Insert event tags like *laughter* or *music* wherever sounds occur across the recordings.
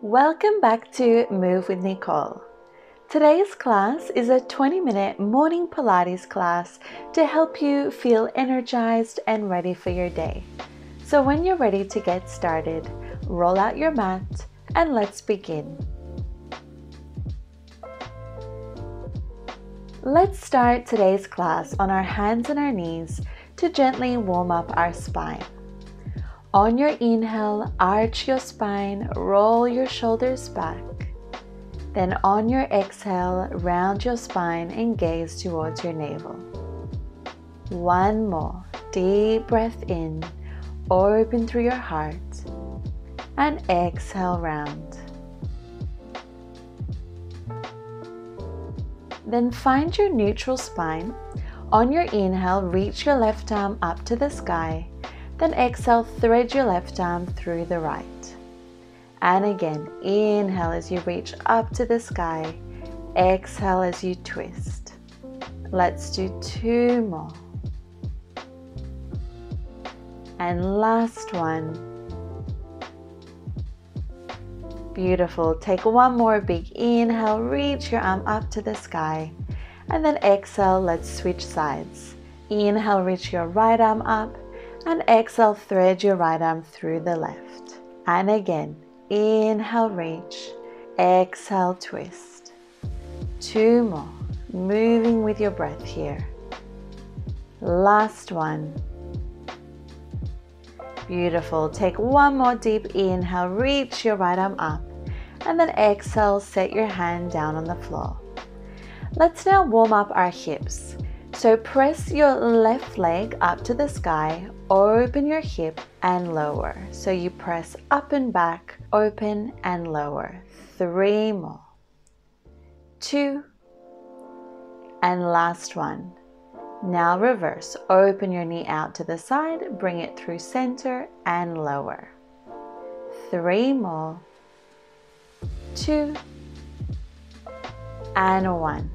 Welcome back to Move with Nicole. Today's class is a 20 minute morning Pilates class to help you feel energized and ready for your day. So, when you're ready to get started, roll out your mat and let's begin. Let's start today's class on our hands and our knees to gently warm up our spine. On your inhale, arch your spine, roll your shoulders back. Then on your exhale, round your spine and gaze towards your navel. One more. Deep breath in, open through your heart, and exhale round. Then find your neutral spine. On your inhale, reach your left arm up to the sky then exhale, thread your left arm through the right. And again, inhale as you reach up to the sky. Exhale as you twist. Let's do two more. And last one. Beautiful. Take one more big inhale, reach your arm up to the sky. And then exhale, let's switch sides. Inhale, reach your right arm up and exhale, thread your right arm um, through the left. And again, inhale, reach, exhale, twist. Two more, moving with your breath here. Last one. Beautiful. Take one more deep inhale, reach your right arm up, and then exhale, set your hand down on the floor. Let's now warm up our hips. So press your left leg up to the sky, open your hip and lower. So you press up and back, open and lower. Three more. Two. And last one. Now reverse. Open your knee out to the side, bring it through center and lower. Three more. Two. And one.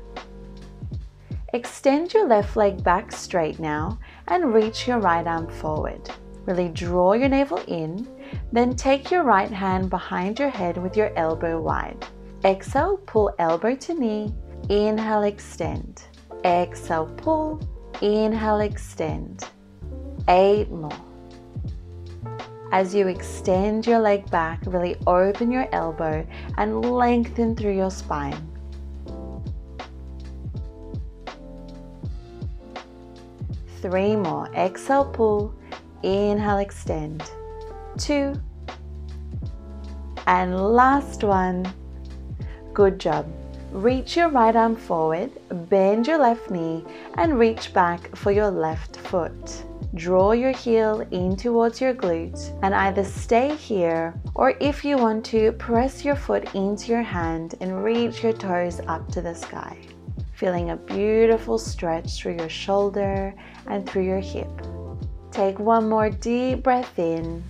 Extend your left leg back straight now and reach your right arm forward. Really draw your navel in, then take your right hand behind your head with your elbow wide. Exhale, pull elbow to knee. Inhale, extend. Exhale, pull. Inhale, extend. Eight more. As you extend your leg back, really open your elbow and lengthen through your spine. Three more. Exhale, pull. Inhale, extend. Two. And last one. Good job. Reach your right arm forward, bend your left knee, and reach back for your left foot. Draw your heel in towards your glute and either stay here or if you want to, press your foot into your hand and reach your toes up to the sky feeling a beautiful stretch through your shoulder and through your hip. Take one more deep breath in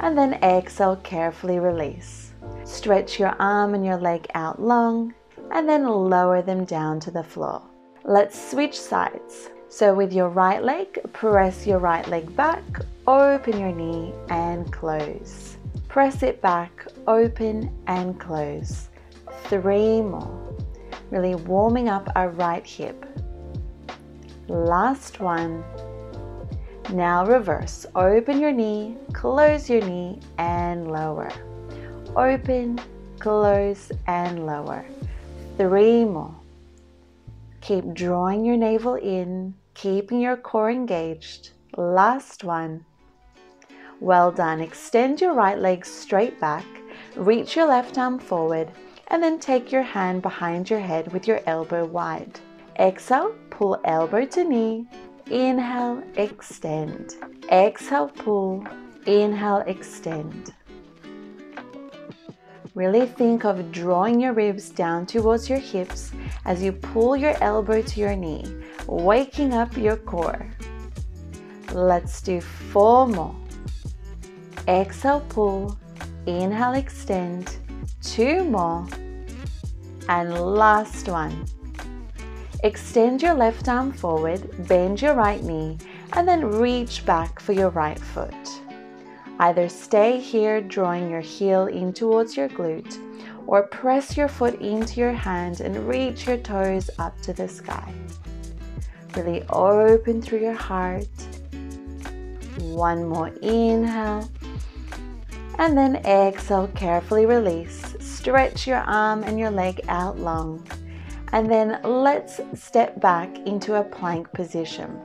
and then exhale, carefully release. Stretch your arm and your leg out long and then lower them down to the floor. Let's switch sides. So, with your right leg, press your right leg back, open your knee, and close. Press it back, open, and close. Three more really warming up our right hip. Last one. Now reverse. Open your knee, close your knee, and lower. Open, close, and lower. Three more. Keep drawing your navel in, keeping your core engaged. Last one. Well done. Extend your right leg straight back. Reach your left arm forward and then take your hand behind your head with your elbow wide. Exhale, pull elbow to knee. Inhale, extend. Exhale, pull. Inhale, extend. Really think of drawing your ribs down towards your hips as you pull your elbow to your knee, waking up your core. Let's do four more. Exhale, pull. Inhale, extend. Two more. And last one. Extend your left arm forward, bend your right knee, and then reach back for your right foot. Either stay here, drawing your heel in towards your glute, or press your foot into your hand and reach your toes up to the sky. Really open through your heart. One more inhale. And then exhale, carefully release. Stretch your arm and your leg out long. And then let's step back into a plank position.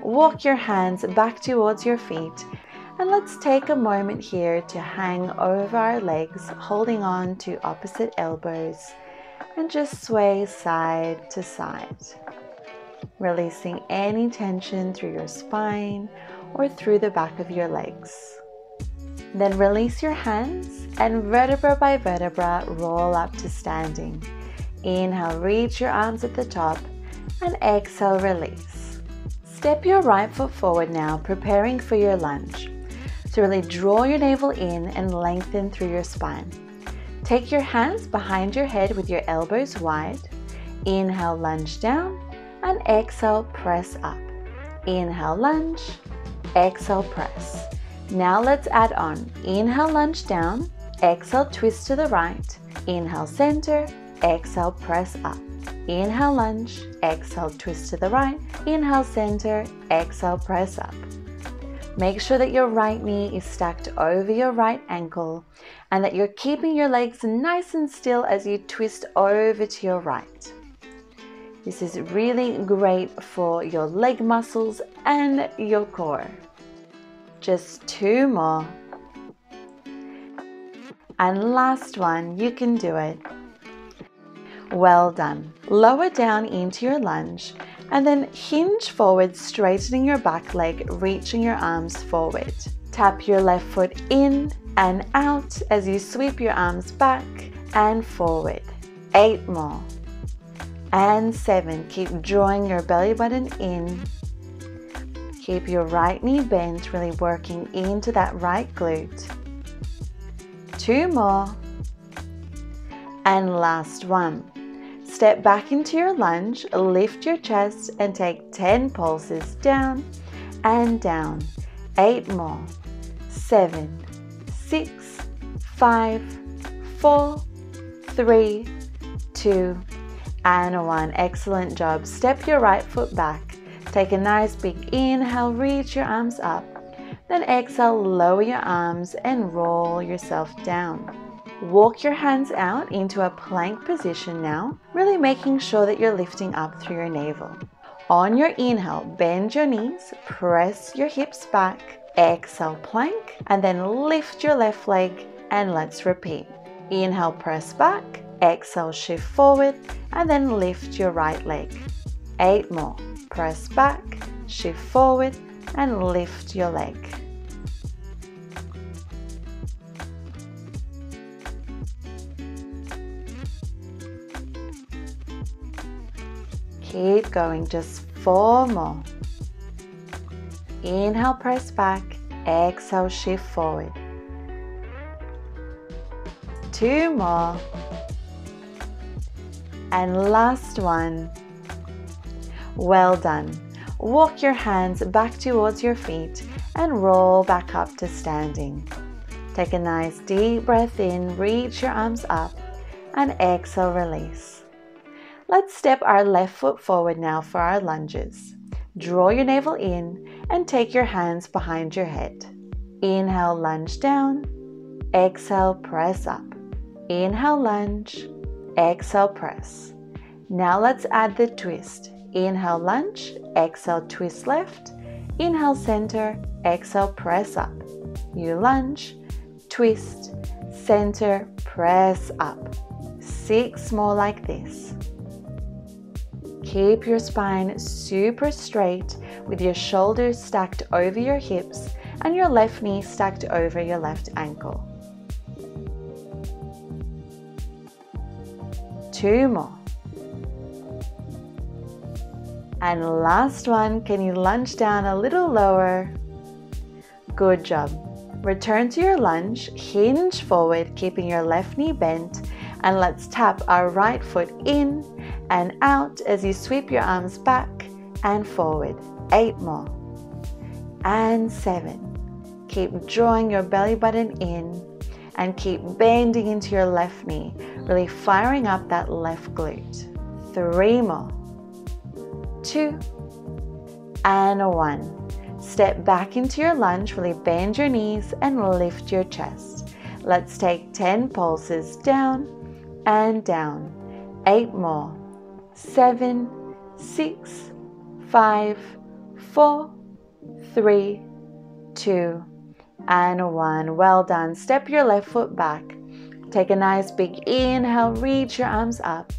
Walk your hands back towards your feet and let's take a moment here to hang over our legs, holding on to opposite elbows and just sway side to side. Releasing any tension through your spine or through the back of your legs. Then release your hands and vertebra by vertebra roll up to standing. Inhale, reach your arms at the top and exhale, release. Step your right foot forward now, preparing for your lunge. So really draw your navel in and lengthen through your spine. Take your hands behind your head with your elbows wide. Inhale, lunge down, and exhale, press up. Inhale, lunge, exhale, press. Now let's add on. Inhale, lunge down, exhale, twist to the right. Inhale, center, exhale, press up. Inhale, lunge, exhale, twist to the right. Inhale, center, exhale, press up. Make sure that your right knee is stacked over your right ankle and that you're keeping your legs nice and still as you twist over to your right. This is really great for your leg muscles and your core. Just two more. And last one, you can do it. Well done. Lower down into your lunge and then hinge forward, straightening your back leg, reaching your arms forward. Tap your left foot in and out as you sweep your arms back and forward. Eight more. And seven. Keep drawing your belly button in. Keep your right knee bent, really working into that right glute. Two more. And last one. Step back into your lunge, lift your chest and take 10 pulses down and down. Eight more. Seven, six, five, four, three, two, and one. Excellent job. Step your right foot back. Take a nice big inhale, reach your arms up. Then exhale, lower your arms and roll yourself down. Walk your hands out into a plank position now, really making sure that you're lifting up through your navel. On your inhale, bend your knees, press your hips back, exhale, plank, and then lift your left leg and let's repeat. Inhale, press back, exhale, shift forward, and then lift your right leg. Eight more. Press back, shift forward, and lift your leg. Keep going, just four more. Inhale, press back. Exhale, shift forward. Two more. And last one. Well done. Walk your hands back towards your feet and roll back up to standing. Take a nice deep breath in, reach your arms up, and exhale, release. Let's step our left foot forward now for our lunges. Draw your navel in and take your hands behind your head. Inhale, lunge down. Exhale, press up. Inhale, lunge. Exhale, press. Now let's add the twist. Inhale, lunge. Exhale, twist left. Inhale, center. Exhale, press up. You lunge, twist, center, press up. Six more like this. Keep your spine super straight with your shoulders stacked over your hips and your left knee stacked over your left ankle. Two more. And last one, can you lunge down a little lower? Good job. Return to your lunge, hinge forward, keeping your left knee bent, and let's tap our right foot in and out as you sweep your arms back and forward. Eight more. And seven. Keep drawing your belly button in and keep bending into your left knee, really firing up that left glute. Three more. Two and one. Step back into your lunge, really bend your knees and lift your chest. Let's take 10 pulses down and down. Eight more. Seven, six, five, four, three, two, and one. Well done. Step your left foot back. Take a nice big inhale, reach your arms up,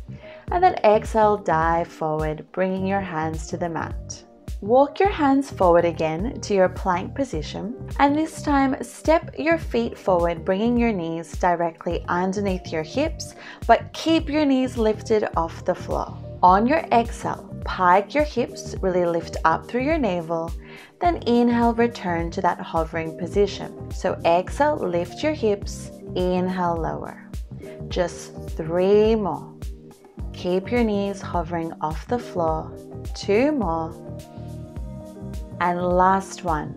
and then exhale, dive forward, bringing your hands to the mat. Walk your hands forward again to your plank position, and this time step your feet forward, bringing your knees directly underneath your hips, but keep your knees lifted off the floor. On your exhale, pike your hips, really lift up through your navel, then inhale, return to that hovering position. So exhale, lift your hips, inhale, lower. Just three more. Keep your knees hovering off the floor. Two more. And last one.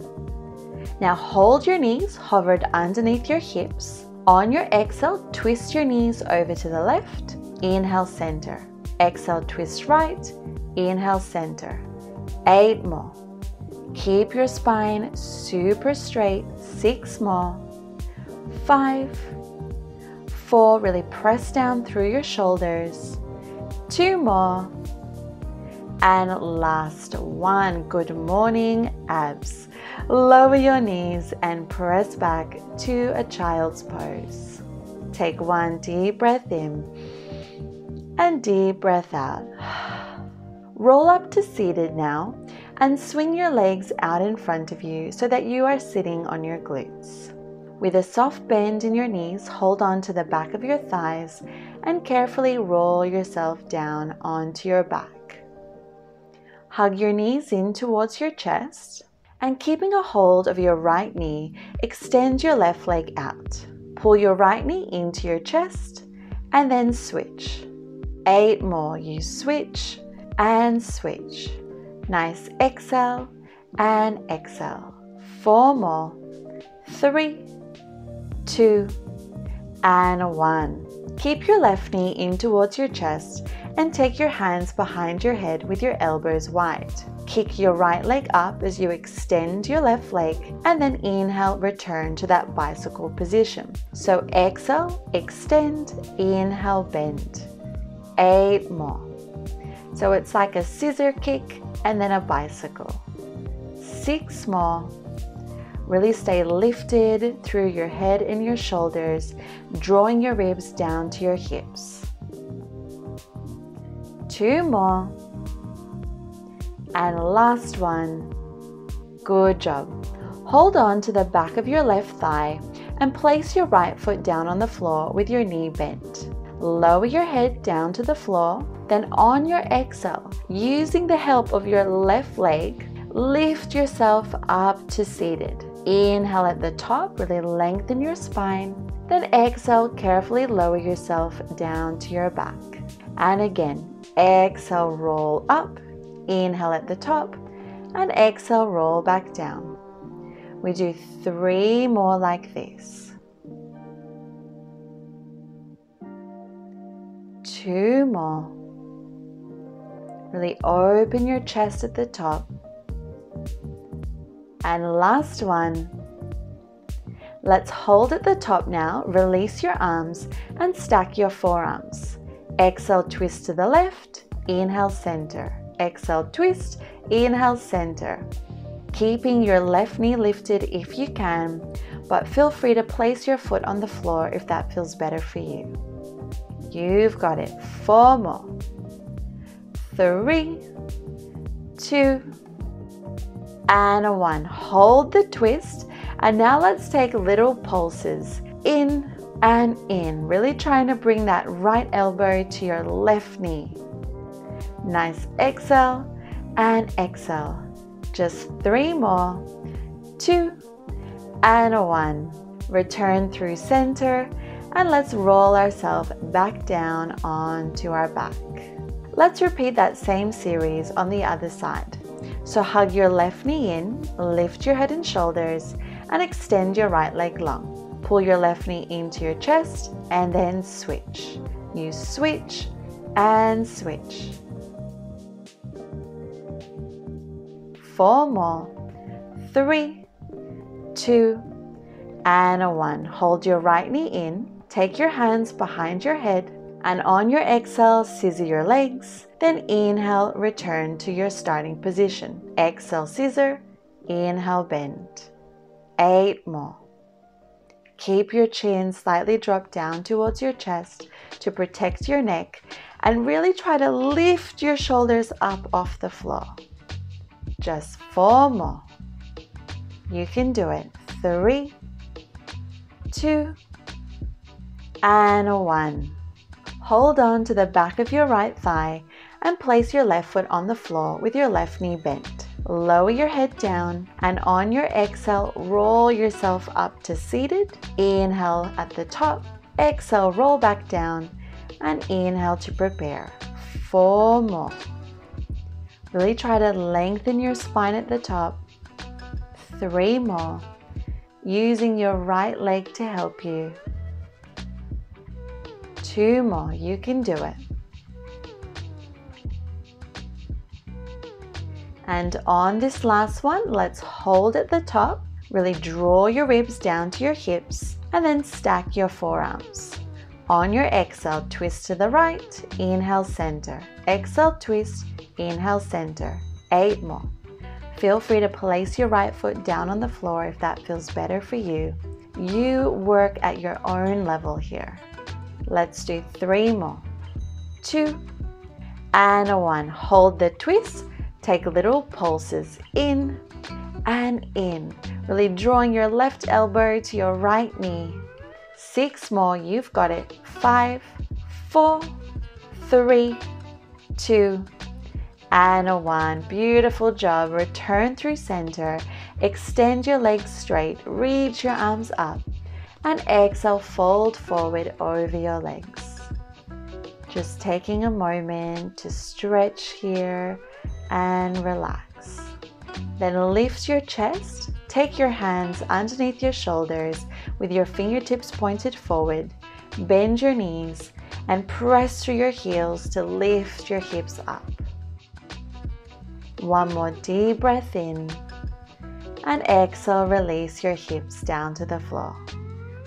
Now hold your knees hovered underneath your hips. On your exhale, twist your knees over to the left. Inhale, center. Exhale, twist right. Inhale, center. Eight more. Keep your spine super straight. Six more. Five. Four. Really press down through your shoulders. Two more. And last one. Good morning, abs. Lower your knees and press back to a child's pose. Take one deep breath in and deep breath out. *sighs* Roll up to seated now and swing your legs out in front of you so that you are sitting on your glutes. With a soft bend in your knees, hold on to the back of your thighs and carefully roll yourself down onto your back. Hug your knees in towards your chest and keeping a hold of your right knee, extend your left leg out. Pull your right knee into your chest and then switch. Eight more. You switch and switch. Nice exhale and exhale. Four more. Three, two, and one. Keep your left knee in towards your chest and take your hands behind your head with your elbows wide. Kick your right leg up as you extend your left leg and then inhale, return to that bicycle position. So exhale, extend, inhale, bend. Eight more. So it's like a scissor kick and then a bicycle. Six more. Really stay lifted through your head and your shoulders, drawing your ribs down to your hips. Two more. And last one. Good job. Hold on to the back of your left thigh and place your right foot down on the floor with your knee bent. Lower your head down to the floor then on your exhale, using the help of your left leg, lift yourself up to seated. Inhale at the top, really lengthen your spine. Then exhale, carefully lower yourself down to your back. And again, exhale, roll up. Inhale at the top and exhale, roll back down. We do three more like this. Two more. Really open your chest at the top. And last one. Let's hold at the top now. Release your arms and stack your forearms. Exhale, twist to the left. Inhale, center. Exhale, twist. Inhale, center. Keeping your left knee lifted if you can, but feel free to place your foot on the floor if that feels better for you. You've got it. Four more three, two, and a one. Hold the twist. And now let's take little pulses in and in, really trying to bring that right elbow to your left knee. Nice exhale and exhale. Just three more, two, and a one. Return through center and let's roll ourselves back down onto our back. Let's repeat that same series on the other side. So hug your left knee in, lift your head and shoulders, and extend your right leg long. Pull your left knee into your chest and then switch. You switch and switch. Four more. Three, two, and a one. Hold your right knee in. Take your hands behind your head and on your exhale, scissor your legs. Then inhale, return to your starting position. Exhale, scissor. Inhale, bend. Eight more. Keep your chin slightly dropped down towards your chest to protect your neck and really try to lift your shoulders up off the floor. Just four more. You can do it. Three, two, and one. Hold on to the back of your right thigh and place your left foot on the floor with your left knee bent. Lower your head down and on your exhale, roll yourself up to seated. Inhale at the top, exhale, roll back down, and inhale to prepare. Four more. Really try to lengthen your spine at the top. Three more. Using your right leg to help you. Two more. You can do it. And on this last one, let's hold at the top. Really draw your ribs down to your hips and then stack your forearms. On your exhale, twist to the right, inhale, center. Exhale, twist, inhale, center. Eight more. Feel free to place your right foot down on the floor if that feels better for you. You work at your own level here. Let's do three more. Two and a one. Hold the twist. Take little pulses in and in. Really drawing your left elbow to your right knee Six more, you've got it. Five, four, three, two, and a one. Beautiful job. Return through center. Extend your legs straight. Reach your arms up. And exhale, fold forward over your legs. Just taking a moment to stretch here and relax. Then lift your chest. Take your hands underneath your shoulders with your fingertips pointed forward. Bend your knees and press through your heels to lift your hips up. One more deep breath in and exhale, release your hips down to the floor.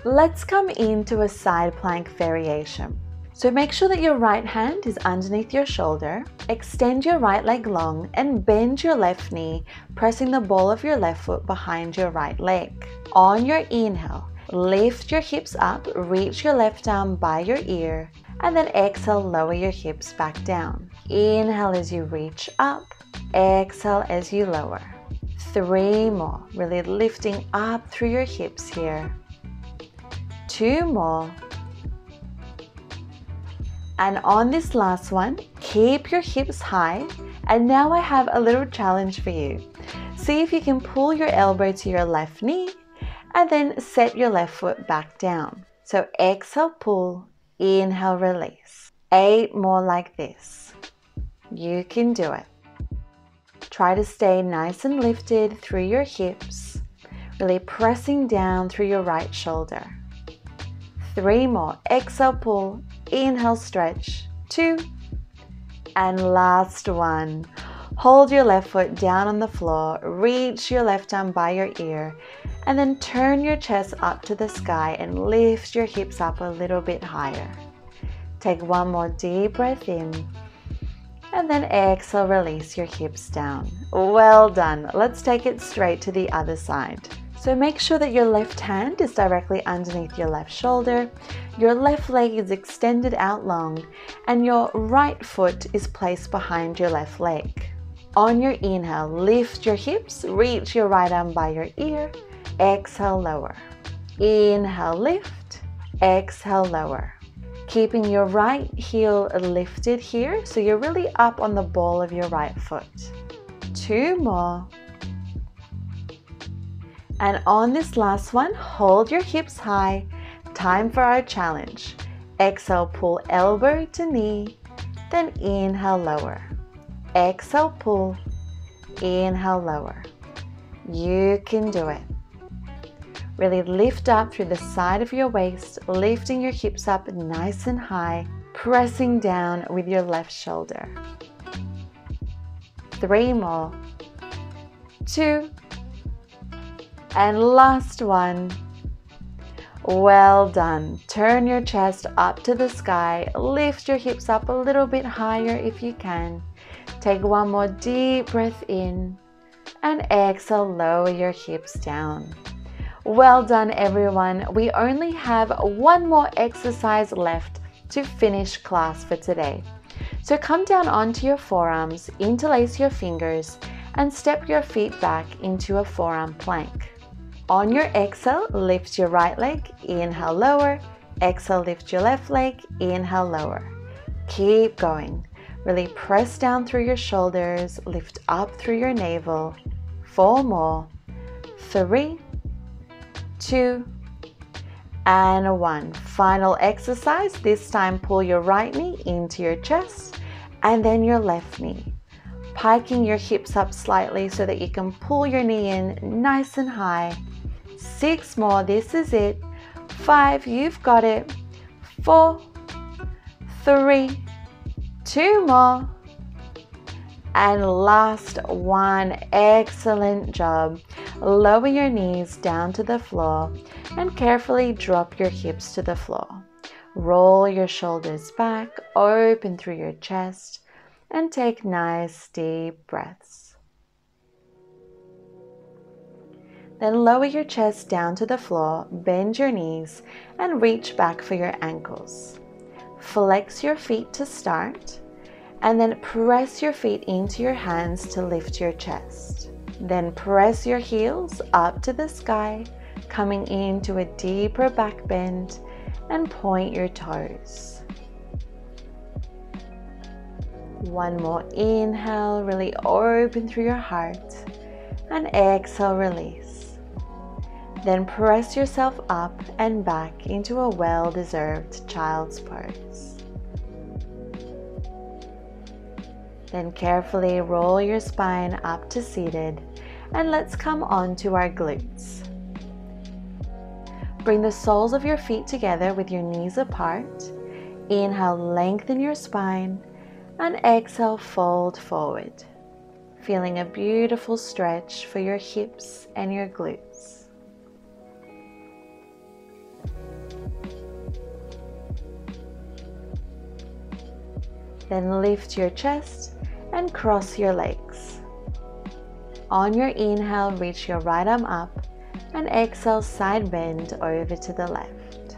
Let's come into a side plank variation. So make sure that your right hand is underneath your shoulder. Extend your right leg long and bend your left knee, pressing the ball of your left foot behind your right leg. On your inhale, Lift your hips up, reach your left arm by your ear, and then exhale, lower your hips back down. Inhale as you reach up, exhale as you lower. Three more, really lifting up through your hips here. Two more. And on this last one, keep your hips high. And now I have a little challenge for you. See if you can pull your elbow to your left knee and then set your left foot back down. So exhale, pull, inhale, release. Eight more like this. You can do it. Try to stay nice and lifted through your hips, really pressing down through your right shoulder. Three more. Exhale, pull, inhale, stretch. Two, and last one. Hold your left foot down on the floor, reach your left arm by your ear, and then turn your chest up to the sky and lift your hips up a little bit higher. Take one more deep breath in and then exhale, release your hips down. Well done. Let's take it straight to the other side. So make sure that your left hand is directly underneath your left shoulder, your left leg is extended out long, and your right foot is placed behind your left leg. On your inhale, lift your hips, reach your right arm by your ear, exhale, lower. Inhale, lift, exhale, lower. Keeping your right heel lifted here, so you're really up on the ball of your right foot. Two more. And on this last one, hold your hips high. Time for our challenge. Exhale, pull elbow to knee, then inhale, lower. Exhale, pull, inhale, lower. You can do it. Really lift up through the side of your waist, lifting your hips up nice and high, pressing down with your left shoulder. Three more. Two. And last one. Well done. Turn your chest up to the sky. Lift your hips up a little bit higher if you can. Take one more deep breath in and exhale, lower your hips down. Well done, everyone. We only have one more exercise left to finish class for today. So come down onto your forearms, interlace your fingers, and step your feet back into a forearm plank. On your exhale, lift your right leg, inhale lower, exhale, lift your left leg, inhale lower. Keep going. Really press down through your shoulders, lift up through your navel. Four more. Three, two, and one. Final exercise. This time, pull your right knee into your chest and then your left knee. Piking your hips up slightly so that you can pull your knee in nice and high Six more. This is it. Five. You've got it. Four, three, two more. And last one. Excellent job. Lower your knees down to the floor and carefully drop your hips to the floor. Roll your shoulders back, open through your chest, and take nice deep breaths. Then lower your chest down to the floor, bend your knees, and reach back for your ankles. Flex your feet to start, and then press your feet into your hands to lift your chest. Then press your heels up to the sky, coming into a deeper back bend, and point your toes. One more inhale, really open through your heart, and exhale, release. Then press yourself up and back into a well deserved child's pose. Then carefully roll your spine up to seated and let's come on to our glutes. Bring the soles of your feet together with your knees apart. Inhale, lengthen your spine and exhale, fold forward. Feeling a beautiful stretch for your hips and your glutes. Then lift your chest and cross your legs. On your inhale, reach your right arm up and exhale, side bend over to the left.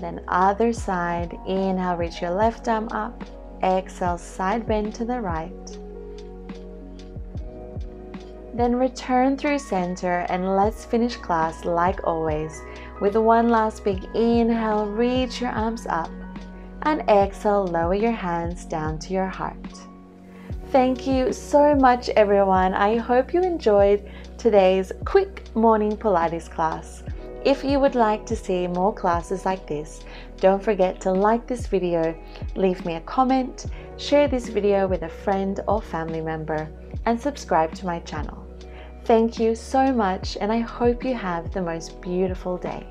Then other side, inhale, reach your left arm up, exhale, side bend to the right. Then return through center and let's finish class like always with one last big inhale, reach your arms up. And exhale, lower your hands down to your heart. Thank you so much, everyone. I hope you enjoyed today's quick morning Pilates class. If you would like to see more classes like this, don't forget to like this video, leave me a comment, share this video with a friend or family member, and subscribe to my channel. Thank you so much, and I hope you have the most beautiful day.